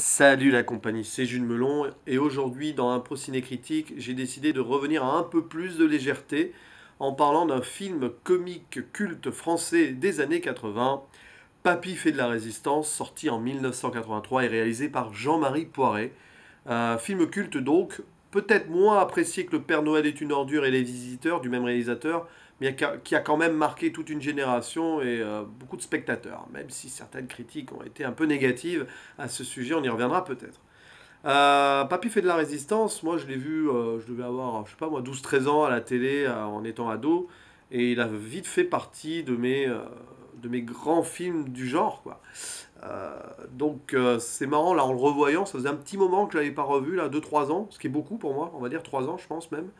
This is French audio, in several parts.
Salut la compagnie, c'est Jules Melon et aujourd'hui dans un Ciné Critique, j'ai décidé de revenir à un peu plus de légèreté en parlant d'un film comique culte français des années 80, Papy fait de la résistance, sorti en 1983 et réalisé par Jean-Marie Poiret. Un film culte donc, peut-être moins apprécié que Le Père Noël est une ordure et Les Visiteurs du même réalisateur, mais qui a quand même marqué toute une génération et euh, beaucoup de spectateurs, même si certaines critiques ont été un peu négatives à ce sujet, on y reviendra peut-être. Euh, Papy fait de la résistance, moi je l'ai vu, euh, je devais avoir, je sais pas moi, 12-13 ans à la télé en étant ado, et il a vite fait partie de mes, de mes grands films du genre, quoi. donc c'est marrant, là en le revoyant, ça faisait un petit moment que je l'avais pas revu, là, 2-3 ans, ce qui est beaucoup pour moi, on va dire 3 ans je pense même.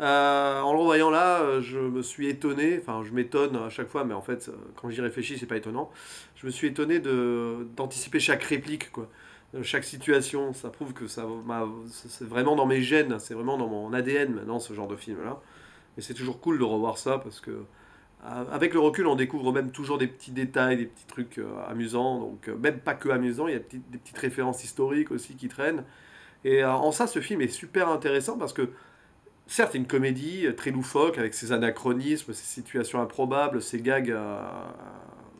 Euh, en le revoyant là, euh, je me suis étonné, enfin je m'étonne à chaque fois, mais en fait, euh, quand j'y réfléchis, c'est pas étonnant. Je me suis étonné d'anticiper chaque réplique, quoi, chaque situation. Ça prouve que ça, c'est vraiment dans mes gènes, c'est vraiment dans mon ADN maintenant, ce genre de film-là. Et c'est toujours cool de revoir ça parce que, avec le recul, on découvre même toujours des petits détails, des petits trucs amusants. Donc, même pas que amusants, il y a des petites références historiques aussi qui traînent. Et en ça, ce film est super intéressant parce que certes, une comédie euh, très loufoque avec ses anachronismes, ses situations improbables, ses gags, euh,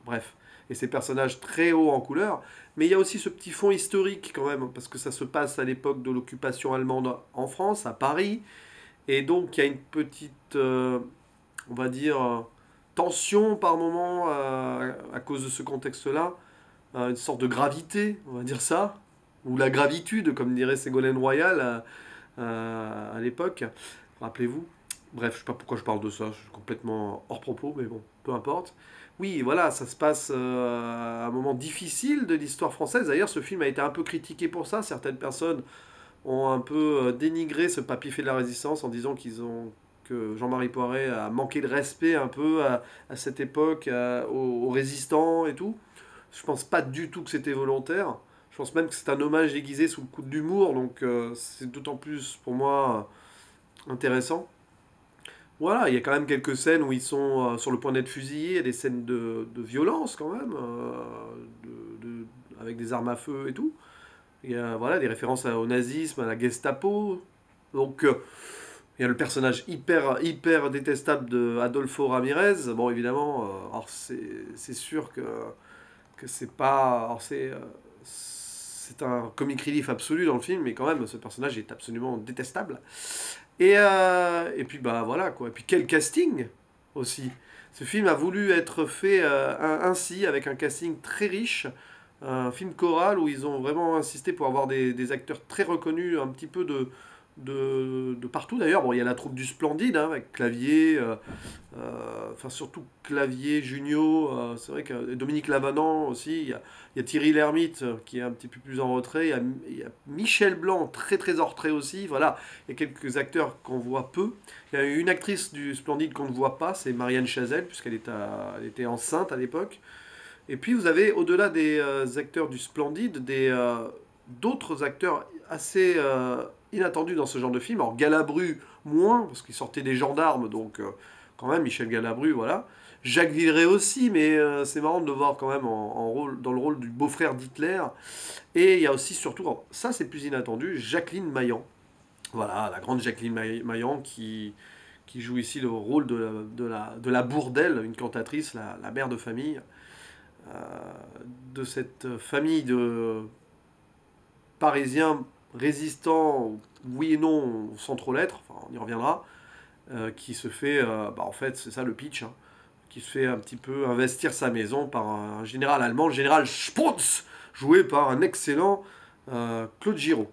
bref, et ses personnages très hauts en couleur. Mais il y a aussi ce petit fond historique quand même, parce que ça se passe à l'époque de l'occupation allemande en France, à Paris. Et donc il y a une petite, euh, on va dire, tension par moment à cause de ce contexte-là, une sorte de gravité, on va dire ça, ou la gravitude, comme dirait Ségolène Royal à l'époque. Rappelez-vous. Bref, je sais pas pourquoi je parle de ça, je suis complètement hors propos, mais bon, peu importe. Oui, voilà, ça se passe euh, à un moment difficile de l'histoire française. D'ailleurs, ce film a été un peu critiqué pour ça. Certaines personnes ont un peu euh, dénigré ce papy fait de la résistance en disant qu'ils ont que Jean-Marie Poiret a manqué de respect un peu à, cette époque, aux, résistants et tout. Je pense pas du tout que c'était volontaire. Je pense même que c'est un hommage aiguisé sous le coup de l'humour, donc euh, c'est d'autant plus pour moi intéressant. Voilà, il y a quand même quelques scènes où ils sont euh, sur le point d'être fusillés, des scènes de, violence quand même, euh, avec des armes à feu et tout. Il y a voilà, des références au nazisme, à la Gestapo. Donc il y a le personnage hyper, hyper détestable de Adolfo Ramirez. Bon, évidemment, c'est sûr que, que c'est pas. Alors c'est un comic relief absolu dans le film, mais quand même, ce personnage est absolument détestable. Et, euh, et puis, bah voilà, quoi. Et puis, quel casting aussi. Ce film a voulu être fait euh, ainsi, avec un casting très riche, un film choral où ils ont vraiment insisté pour avoir des, des acteurs très reconnus, un petit peu de, de, partout d'ailleurs. Bon, il y a la troupe du Splendide hein, avec Clavier, euh, euh, enfin surtout Clavier, Junio, euh, c'est vrai que Dominique Lavanant aussi. Il y, a, il y a Thierry Lhermitte qui est un petit peu plus en retrait. Il y, a, Michel Blanc très très en retrait aussi. Voilà, il y a quelques acteurs qu'on voit peu. Il y a une actrice du Splendide qu'on ne voit pas, c'est Marianne Chazelle, puisqu'elle était enceinte à l'époque. Et puis vous avez, au-delà des acteurs du Splendide, des d'autres acteurs assez inattendu dans ce genre de film. Alors Galabru, moins, parce qu'il sortait des gendarmes, donc euh, quand même, Michel Galabru, voilà. Jacques Villeray aussi, mais euh, c'est marrant de le voir quand même en, rôle, dans le rôle du beau-frère d'Hitler. Et il y a aussi, surtout, ça c'est plus inattendu, Jacqueline Maillan. Voilà, la grande Jacqueline Maillan qui, qui joue ici le rôle de la, de la, de la Bourdelle, une cantatrice, la, la mère de famille, euh, de cette famille de Parisiens résistant, oui et non, sans trop l'être, enfin, on y reviendra, euh, qui se fait, euh, bah, en fait, c'est ça le pitch, hein, qui se fait un petit peu investir sa maison par un, général allemand, le général Sputz, joué par un excellent euh, Claude Giraud.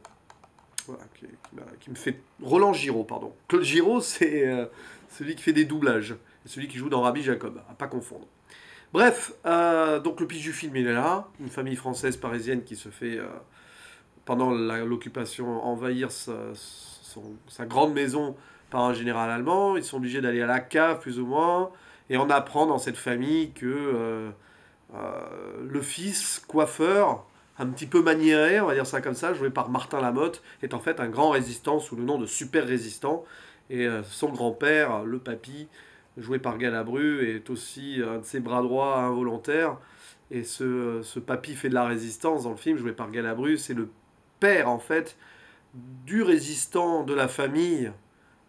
Qui, me fait. Roland Giraud, pardon. Claude Giraud, c'est celui qui fait des doublages, celui qui joue dans Rabbi Jacob, à pas confondre. Bref, donc le pitch du film, il est là. Une famille française parisienne qui se fait pendant l'occupation, envahir sa, grande maison par un général allemand. Ils sont obligés d'aller à la cave, plus ou moins. Et on apprend dans cette famille que euh, euh, le fils, coiffeur, un petit peu maniéré, on va dire ça comme ça, joué par Martin Lamotte, est en fait un grand résistant sous le nom de super résistant. Et euh, son grand-père, le papy, joué par Galabru, est aussi un de ses bras droits involontaires. Et ce, ce papy fait de la résistance dans le film, joué par Galabru, c'est le père en fait du résistant de la famille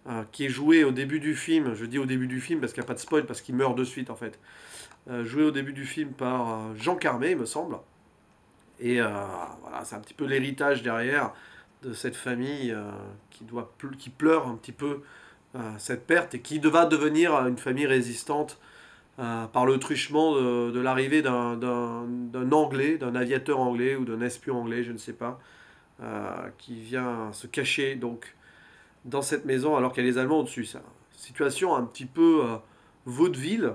euh, qui est joué au début du film. Je dis au début du film parce qu'il n'y a pas de spoil, parce qu'il meurt de suite en fait. Euh, joué au début du film par euh, Jean Carmé, il me semble. Et voilà, c'est un petit peu l'héritage derrière de cette famille qui, doit qui pleure un petit peu cette perte et qui va devenir une famille résistante par le truchement de, de l'arrivée d'un Anglais, d'un aviateur anglais ou d'un espion anglais, je ne sais pas, qui vient se cacher donc dans cette maison alors qu'il y a les Allemands au-dessus. Une situation un petit peu euh, vaudeville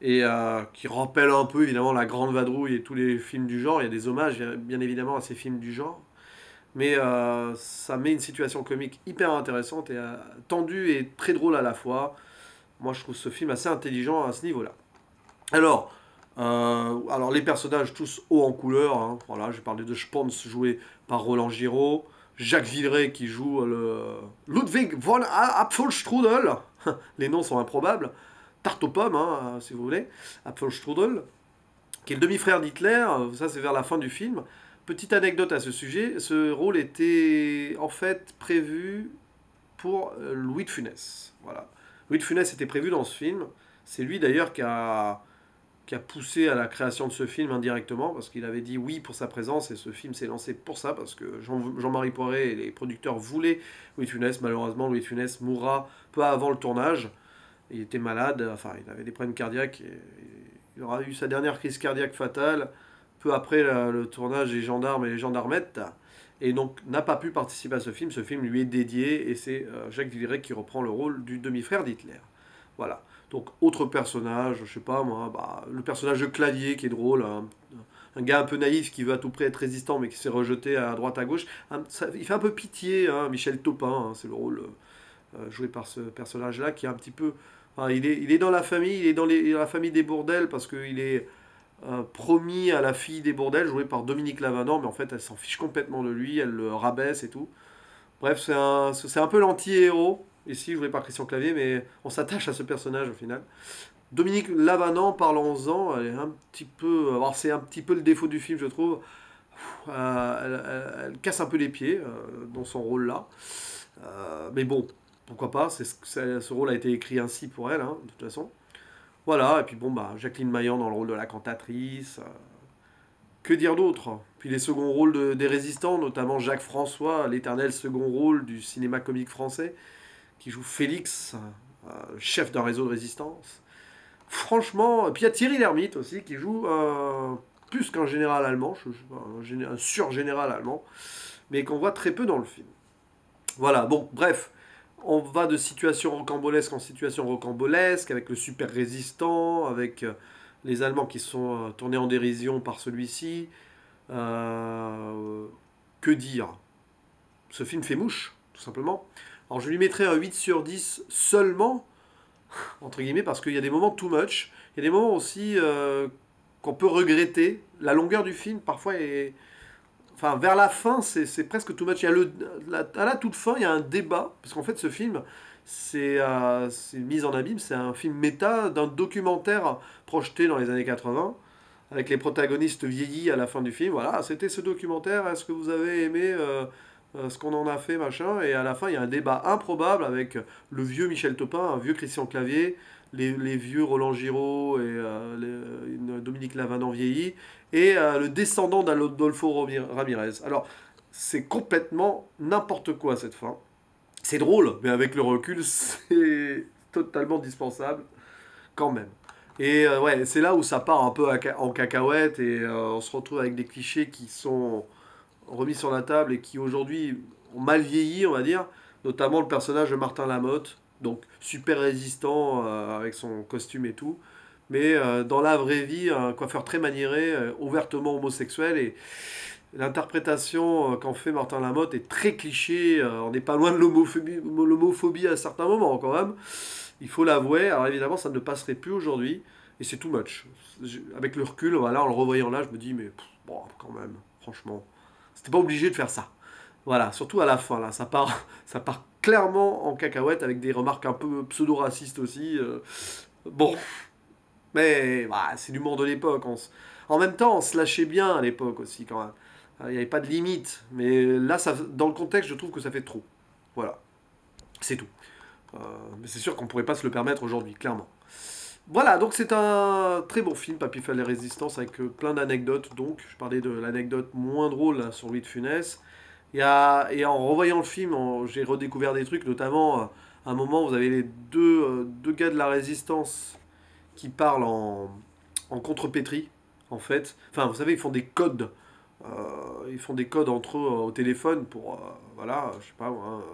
et euh, qui rappelle un peu évidemment la Grande Vadrouille et tous les films du genre. Il y a des hommages bien évidemment à ces films du genre. Mais euh, ça met une situation comique hyper intéressante et tendue et très drôle à la fois. Moi je trouve ce film assez intelligent à ce niveau-là. Alors, alors les personnages tous hauts en couleur. Hein. Voilà, j'ai parlé de Spons joué par Roland Giraud. Jacques Villeray qui joue le Ludwig von Apfelstrudel. Les noms sont improbables. Tarte aux pommes, hein, si vous voulez. Apfelstrudel, qui est le demi-frère d'Hitler. Ça, c'est vers la fin du film. Petite anecdote à ce sujet. Ce rôle était en fait prévu pour euh, Louis de Funès. Voilà. Louis de Funès était prévu dans ce film. C'est lui d'ailleurs qui a qui a poussé à la création de ce film indirectement, parce qu'il avait dit oui pour sa présence, et ce film s'est lancé pour ça, parce que Jean-Marie Poiré et les producteurs voulaient Louis Funès. Malheureusement, Louis Funès mourra peu avant le tournage. Il était malade, enfin, il avait des problèmes cardiaques. Il aura eu sa dernière crise cardiaque fatale peu après le tournage des gendarmes et les gendarmettes. Et donc n'a pas pu participer à ce film. Ce film lui est dédié et c'est euh, Jacques Villeray qui reprend le rôle du demi-frère d'Hitler. Voilà. Donc, autre personnage, je sais pas moi, bah, le personnage de Clavier qui est drôle, un, gars un peu naïf qui veut à tout prix être résistant mais qui s'est rejeté à droite à gauche. il fait un peu pitié, hein, Michel Topin, hein, c'est le rôle euh, joué par ce personnage-là qui est un petit peu. il, est, il est dans la famille, il est dans, la famille des Bourdelles parce qu'il est euh, promis à la fille des Bourdelles, jouée par Dominique Lavanant, mais en fait elle s'en fiche complètement de lui, elle le rabaisse et tout. Bref, c'est un, c'est un peu l'anti-héros ici, joué par Christian Clavier, mais on s'attache à ce personnage au final. Dominique Lavanant, parlons-en, un petit peu. Alors, c'est un petit peu le défaut du film, je trouve. Euh, elle, casse un peu les pieds euh, dans son rôle-là. Euh, mais bon, pourquoi pas, c'est, ce rôle a été écrit ainsi pour elle, hein, de toute façon. Voilà, et puis bon, bah, Jacqueline Maillan dans le rôle de la cantatrice. que dire d'autre? Puis les seconds rôles des résistants, notamment Jacques François, l'éternel second rôle du cinéma comique français qui joue Félix, euh, chef d'un réseau de résistance. Franchement, puis il y a Thierry Lhermitte aussi qui joue plus qu'un général allemand, un, surgénéral allemand, mais qu'on voit très peu dans le film. Voilà, bon, bref, on va de situation rocambolesque en situation rocambolesque, avec le super résistant, avec euh, les Allemands qui sont euh, tournés en dérision par celui-ci. que dire? Ce film fait mouche, tout simplement. Alors je lui mettrais un 8 sur 10 seulement, entre guillemets, parce qu'il y a des moments too much. Il y a des moments aussi euh, qu'on peut regretter. La longueur du film, parfois, est... Enfin, vers la fin, c'est presque too much. Il y a le, à la toute fin, il y a un débat, parce qu'en fait, ce film, c'est euh, mise en abîme, c'est un film méta d'un documentaire projeté dans les années 80, avec les protagonistes vieillis à la fin du film. Voilà, c'était ce documentaire. Est-ce que vous avez aimé euh, euh, ce qu'on en a fait, machin, et à la fin, il y a un débat improbable avec le vieux Michel Topin, un vieux Christian Clavier, les, vieux Roland Giraud et euh, Dominique Lavanant vieilli, et euh, le descendant d'Adolfo Ramirez. Alors, c'est complètement n'importe quoi cette fin. C'est drôle, mais avec le recul, c'est totalement dispensable quand même. Et ouais, c'est là où ça part un peu en cacahuète et on se retrouve avec des clichés qui sont remis sur la table et qui aujourd'hui ont mal vieilli, on va dire, notamment le personnage de Martin Lamotte, donc super résistant euh, avec son costume et tout, mais euh, dans la vraie vie, un coiffeur très maniéré, euh, ouvertement homosexuel, et l'interprétation qu'en fait Martin Lamotte est très cliché, on n'est pas loin de l'homophobie à certains moments quand même, il faut l'avouer, alors évidemment ça ne passerait plus aujourd'hui, et c'est too much. Avec le recul, voilà, en le revoyant là, je me dis, mais bon, quand même, franchement. C'était pas obligé de faire ça. Voilà, surtout à la fin, là, ça part, ça part clairement en cacahuète avec des remarques un peu pseudo-racistes aussi. Euh. bon, mais bah, c'est l'humour de l'époque. En même temps, on se lâchait bien à l'époque aussi, quand même. Il n'y avait pas de limite. Mais là, ça, dans le contexte, je trouve que ça fait trop. Voilà. C'est tout. Euh, mais c'est sûr qu'on ne pourrait pas se le permettre aujourd'hui, clairement. Voilà, donc c'est un très bon film, Papy fait les résistances, avec euh, plein d'anecdotes. Donc, je parlais de l'anecdote moins drôle sur Louis de Funès. Et, et en revoyant le film, j'ai redécouvert des trucs, notamment euh, à un moment, vous avez les deux, deux gars de la résistance qui parlent en, en contrepétrie, en fait. Enfin, vous savez, ils font des codes. ils font des codes entre eux au téléphone pour, voilà, je sais pas moi,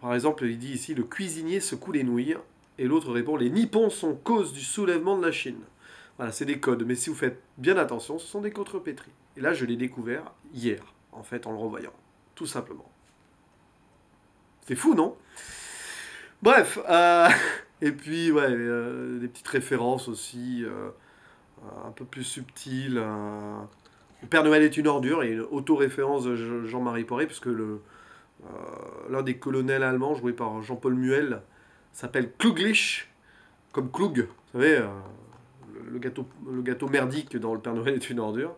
par exemple, il dit ici le cuisinier secoue les nouilles, et l'autre répond les Nippons sont cause du soulèvement de la Chine. Voilà, c'est des codes, mais si vous faites bien attention, ce sont des contrepétries. Et là, je l'ai découvert hier, en fait, en le revoyant, tout simplement. C'est fou, non? Bref, euh, et puis, ouais, euh, des petites références aussi, euh, un peu plus subtiles. Le Père Noël est une ordure, et une auto-référence de Jean-Marie Poré, puisque l'un des colonels allemands joué par Jean-Paul Muel s'appelle Kluglich, comme Klug, vous savez, euh, le, gâteau, le gâteau merdique dans Le Père Noël est une ordure.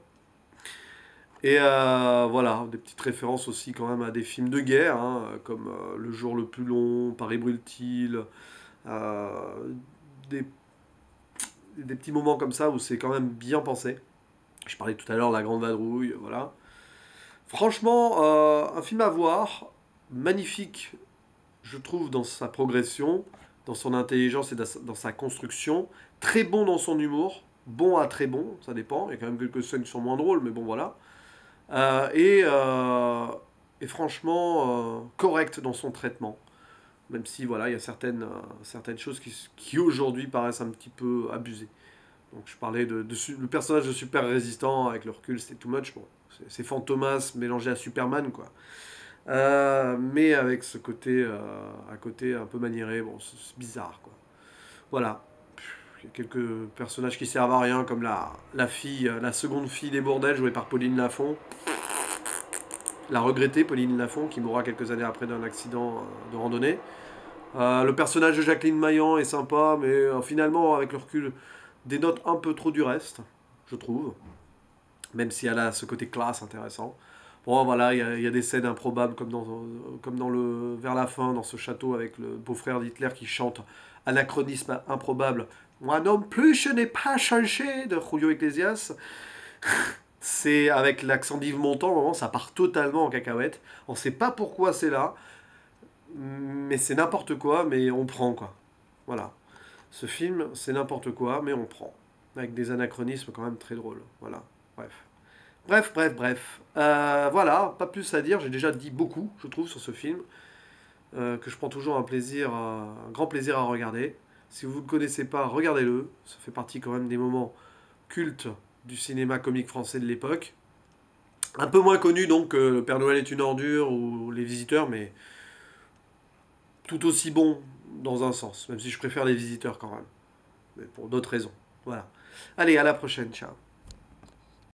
Et euh, voilà, des petites références aussi quand même à des films de guerre, hein, comme Le jour le plus long, Paris brûle-t-il, des, des petits moments comme ça où c'est quand même bien pensé. Je parlais tout à l'heure de La Grande Vadrouille, voilà. Franchement, un film à voir, magnifique, je trouve, dans sa progression, dans son intelligence et dans sa construction. Très bon dans son humour. Bon à très bon, ça dépend. Il y a quand même quelques scènes qui sont moins drôles, mais bon, voilà. Euh, et, euh, et, franchement, euh, correct dans son traitement. Même si, voilà, il y a certaines, choses qui, aujourd'hui paraissent un petit peu abusées. Donc je parlais de, le personnage de super résistant avec le recul, c'était too much. C'est Fantomas mélangé à Superman, quoi. Euh, mais avec ce côté, euh, à côté un peu maniéré, bon, c'est bizarre, quoi. Voilà. Il y a quelques personnages qui servent à rien, comme la, la fille, la seconde fille des bordels, jouée par Pauline Lafont. La regrettée Pauline Lafont, qui mourra quelques années après d'un accident euh, de randonnée. le personnage de Jacqueline Maillan est sympa, mais finalement, avec le recul, dénote un peu trop du reste, je trouve. Même si elle a ce côté classe intéressant. Bon, voilà, il y, a des scènes improbables comme dans, comme le, vers la fin, dans ce château avec le beau-frère d'Hitler qui chante Anachronisme improbable. Moi non plus, je n'ai pas changé de Julio Iglesias. c'est avec l'accent d'Yves Montand, ça part totalement en cacahuète. On sait pas pourquoi c'est là, mais c'est n'importe quoi, mais on prend quoi. Voilà. Ce film, c'est n'importe quoi, mais on prend. Avec des anachronismes quand même très drôles. Voilà. Bref. Bref, bref, bref. Euh, voilà, pas plus à dire. J'ai déjà dit beaucoup, je trouve, sur ce film. Euh, que je prends toujours un plaisir, un grand plaisir à regarder. Si vous ne le connaissez pas, regardez-le. Ça fait partie quand même des moments cultes du cinéma comique français de l'époque. Un peu moins connu donc que Le Père Noël est une ordure ou Les Visiteurs, mais tout aussi bon dans un sens, même si je préfère Les Visiteurs quand même. Mais pour d'autres raisons. Voilà. Allez, à la prochaine, ciao.